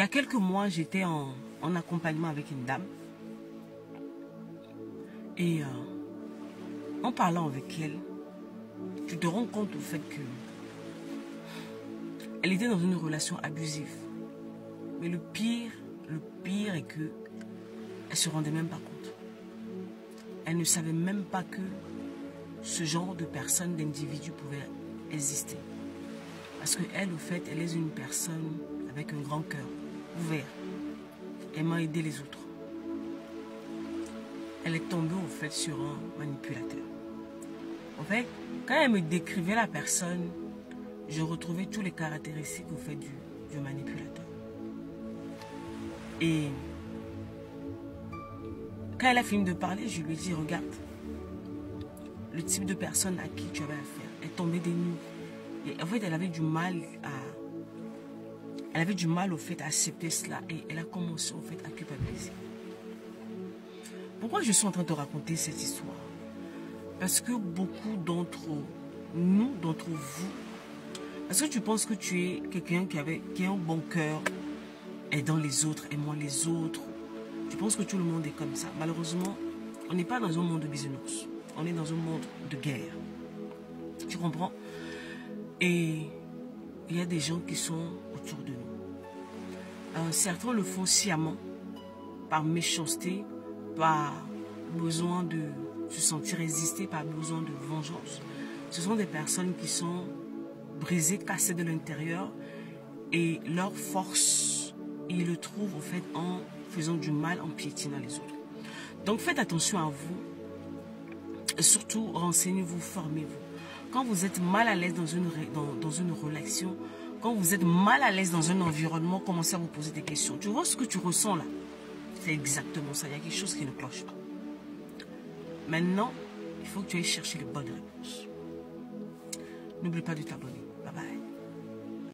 Il y a quelques mois, j'étais en, en accompagnement avec une dame. Et euh, en parlant avec elle, tu te rends compte au fait que elle était dans une relation abusive. Mais le pire, le pire est que elle se rendait même pas compte. Elle ne savait même pas que ce genre de personne, d'individu pouvait exister. Parce qu'elle, au fait, elle est une personne avec un grand cœur, ouvert, aimant aider les autres. Elle est tombée, au fait, sur un manipulateur. En fait, quand elle me décrivait la personne, je retrouvais tous les caractéristiques, au fait, du, manipulateur. Et quand elle a fini de parler, je lui ai dit, regarde, le type de personne à qui tu avais affaire. Elle tombait des nues. Et en fait, elle avait du mal à... Elle avait du mal au fait à accepter cela et elle a commencé au fait à culpabiliser. Pourquoi je suis en train de te raconter cette histoire? Parce que beaucoup d'entre nous, d'entre vous, parce que tu penses que tu es quelqu'un qui, qui a un bon cœur, aidant les autres, aimant les autres? Tu penses que tout le monde est comme ça? Malheureusement, on n'est pas dans un monde de business. On est dans un monde de guerre. Tu comprends? Et il y a des gens qui sont autour de nous. Euh, certains le font sciemment, par méchanceté, par besoin de se sentir résister, par besoin de vengeance. Ce sont des personnes qui sont brisées, cassées de l'intérieur et leur force, ils le trouvent en fait en faisant du mal, en piétinant les autres. Donc faites attention à vous surtout, renseignez-vous, formez-vous. Quand vous êtes mal à l'aise dans une, dans, dans une relation, quand vous êtes mal à l'aise dans un environnement, commencez à vous poser des questions. Tu vois ce que tu ressens là? C'est exactement ça. Il y a quelque chose qui ne cloche pas. Maintenant, il faut que tu ailles chercher les bonnes réponses. N'oublie pas de t'abonner.